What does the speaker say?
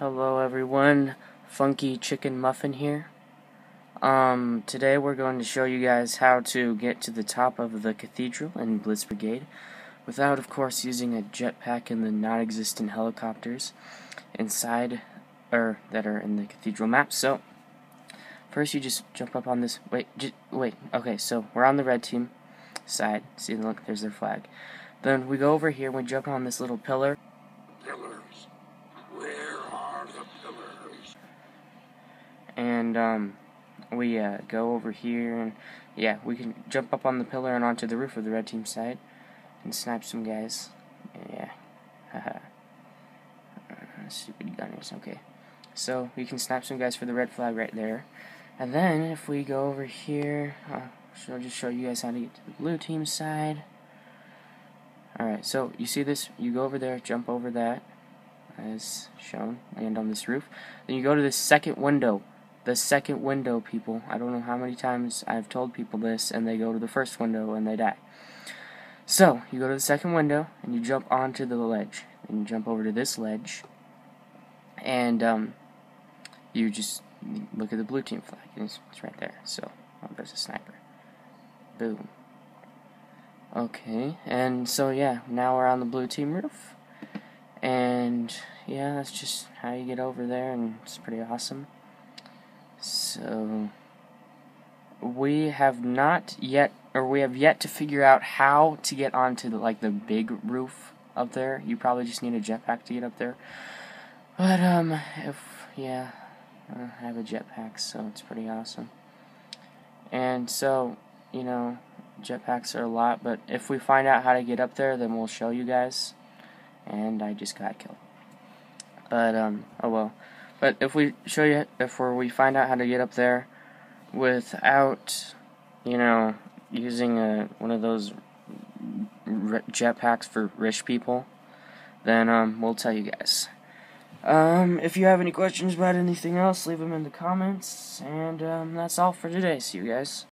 Hello everyone, Funky Chicken Muffin here. Um, today we're going to show you guys how to get to the top of the cathedral in Blitz Brigade without of course using a jetpack and the non-existent helicopters inside or that are in the cathedral map. So first you just jump up on this wait wait okay so we're on the red team side see look there's their flag then we go over here and we jump on this little pillar Pillars. Where are the pillars? And um, we uh, go over here and yeah we can jump up on the pillar and onto the roof of the red team side and snipe some guys. Yeah. Haha. Uh, stupid gunners. Okay. So we can snipe some guys for the red flag right there. And then if we go over here uh, I'll just show you guys how to get to the blue team side. Alright so you see this? You go over there jump over that as shown land on this roof. Then you go to the second window the second window, people. I don't know how many times I've told people this, and they go to the first window and they die. So, you go to the second window, and you jump onto the ledge. And you jump over to this ledge, and um, you just look at the blue team flag. It's, it's right there. So, oh, there's a sniper. Boom. Okay, and so yeah, now we're on the blue team roof. And yeah, that's just how you get over there, and it's pretty awesome. So we have not yet, or we have yet to figure out how to get onto the, like the big roof up there. You probably just need a jetpack to get up there. But um, if yeah, I have a jetpack, so it's pretty awesome. And so you know, jetpacks are a lot, but if we find out how to get up there, then we'll show you guys. And I just got killed. But um, oh well. But if we show you, if we find out how to get up there without, you know, using a one of those jetpacks for rich people, then um, we'll tell you guys. Um, if you have any questions about anything else, leave them in the comments. And um, that's all for today. See you guys.